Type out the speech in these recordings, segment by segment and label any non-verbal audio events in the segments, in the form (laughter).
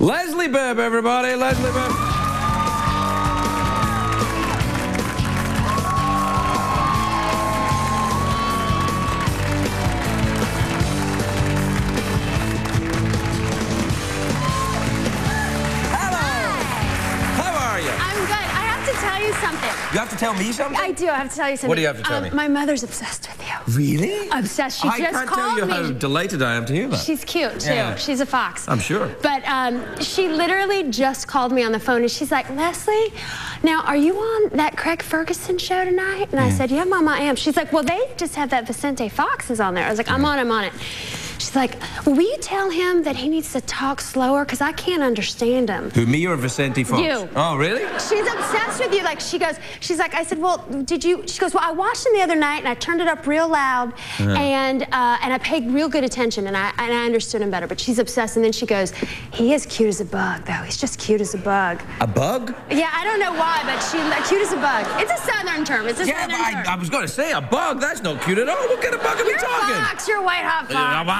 Leslie Bibb, everybody. Leslie Bibb. How are you? I'm good. I have to tell you something. You have to tell me something? I do. I have to tell you something. What do you have to tell um, me? My mother's obsessed with you. Really? Obsessed. She I just can't called tell you me. how delighted I am to hear that. She's cute too. Yeah. She's a fox. I'm sure. But um, she literally just called me on the phone and she's like, Leslie, now are you on that Craig Ferguson show tonight? And I said, Yeah, Mom, I am. She's like, Well, they just have that Vicente Fox is on there. I was like, I'm on, I'm on it. She's like, well, Will you tell him that he needs to talk slower? Because I can't understand him. Who, me or Vicente Fox? You. Oh, really? She's obsessed with you. Like she goes, she's like, I said, well, did you? She goes, well, I watched him the other night and I turned it up real loud, and uh, and I paid real good attention and I and I understood him better. But she's obsessed. And then she goes, he is cute as a bug, though. He's just cute as a bug. A bug? Yeah, I don't know why, but she cute as a bug. It's a southern term. It's a Yeah, southern but I, term. I was going to say a bug. That's no cute at all. What kind of bug are we You're a talking? fox. You're a white hot fox.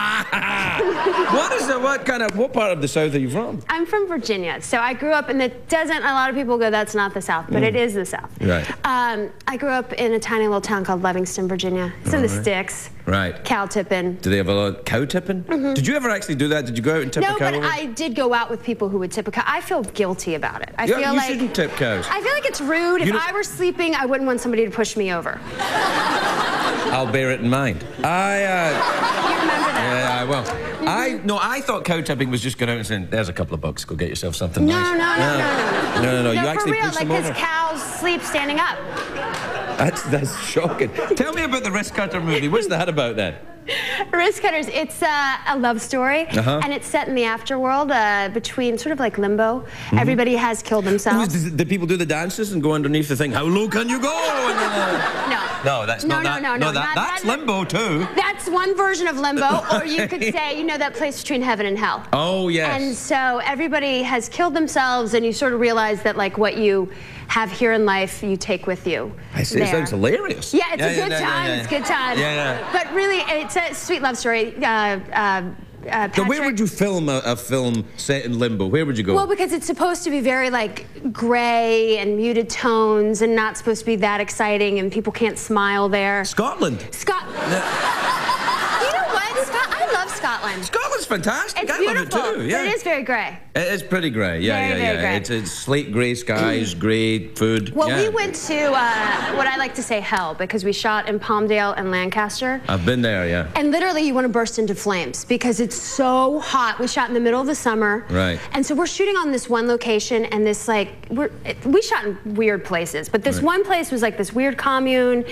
(laughs) what is the, what kind of, what part of the South are you from? I'm from Virginia, so I grew up in the desert. A lot of people go, "That's not the South," but it is the South. Mm. Right. Um, I grew up in a tiny little town called Lovingston, Virginia. It's in the sticks. Right. Cow tipping. Do they have a lot of cow tipping? Did you ever actually do that? Did you go out and tip. No, a cow? but over? I did go out with people who would tip a cow. I feel guilty about it. I Yeah, feel you like shouldn't tip cows. I feel like it's rude. You If I were sleeping, I wouldn't want somebody to push me over. (laughs) I'll bear it in mind. I, uh, You remember that? yeah, I will. I, no, I thought cow tipping was just going out and saying, there's a couple of bucks, go get yourself something No, nice. no, no, no, no, no. No, no, no, you for actually real, push like them over. cows sleep standing up. That's, that's shocking. Tell me about the Wristcutter movie. What's that about then? (laughs) Wristcutters, it's uh, a love story, Uh-huh. and it's set in the afterworld uh, between sort of like limbo. Mm-hmm. Everybody has killed themselves. Did, did people do the dances and go underneath the thing? How low can you go? Then, uh, (laughs) No. no, that's No, not no, that. no, no, that, not that's that- limbo too. That's one version of limbo, (laughs) or you could say, you know, that place between heaven and hell. Oh yes. And so everybody has killed themselves, and you sort of realize that, like, what you have here in life, you take with you. I see. It there. sounds hilarious. Yeah, it's a good yeah, time. yeah, yeah. It's a good time. Yeah, yeah. But really, it's a sweet love story. Uh, uh, uh, So where would you film a, a film set in limbo? Where would you go? Well, because it's supposed to be very like gray and muted tones, and not supposed to be that exciting, and people can't smile there. Scotland. Scott. (laughs) What? Scott. I love Scotland. Scotland's fantastic. It's I beautiful, love it too. Yeah. it is very gray. It is pretty grey. Yeah, Very, yeah, very yeah. grey. It's, it's slate grey skies, grey food. Well, yeah. we went to uh, what I like to say hell because we shot in Palmdale and Lancaster. I've been there. Yeah. And literally, you want to burst into flames because it's so hot. We shot in the middle of the summer. Right. And so we're shooting on this one location, and this like we're we shot in weird places, but this Right. one place was like this weird commune,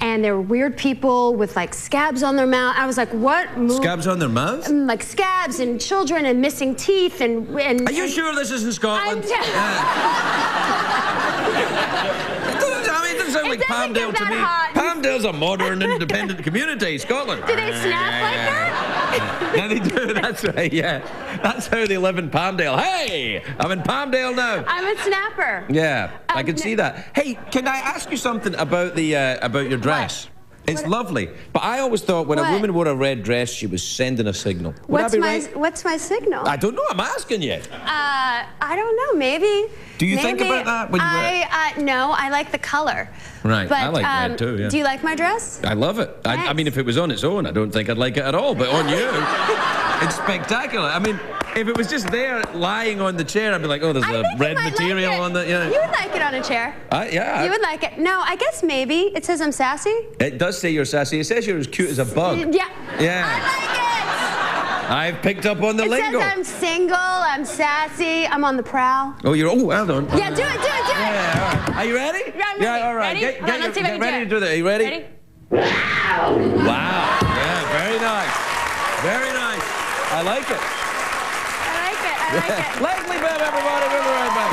and there were weird people with like scabs on their mouth. I was like, what? Move? Scabs on their mouth. Like scabs and children and missing teeth and and. Are you sure this isn't Scotland? I'm It doesn't, I mean, it doesn't sound like Palmdale to me. hot. Palmdale's a modern, independent (laughs) community. Scotland. Do they snap like that? (laughs) Yeah, they do. That's right. Yeah, that's how they live in Palmdale. Hey, I'm in Palmdale now. I'm a snapper. Yeah, I Um, can see that. Hey, can I ask you something about the uh, about your dress? It's What? lovely, but I always thought when a woman wore a red dress, she was sending a signal. Would What's my right? What's my signal? I don't know. I'm asking you. Uh, I don't know. Maybe. Do you think about that when you wear I uh, no. I like the color. Right, But, I like red um, too, yeah. Do you like my dress? I love it. I, I mean, if it was on its own, I don't think I'd like it at all. But on you, (laughs) it's spectacular. I mean, if it was just there lying on the chair, I'd be like, oh, there's I a red material like on the. Yeah. You would like it on a chair. I- yeah. You would like it. No, I guess maybe. It says I'm sassy. It does say you're sassy. It says you're as cute as a bug. Yeah. Yeah. I like it. I've picked up on the it. It says I'm single. I'm sassy. I'm on the prowl. Oh, you're. Oh, well done. Yeah, do it, do it, do it. Yeah, right. Are you ready? Yeah, I'm ready. all right. Ready? Get, get, on, your- let's see if I get ready to do that. Are you ready? Ready? Wow. Wow. Yeah, very nice. Very nice. I like it. I like it. I like it. (laughs) Leslie Bibb, everybody. We'll be right back.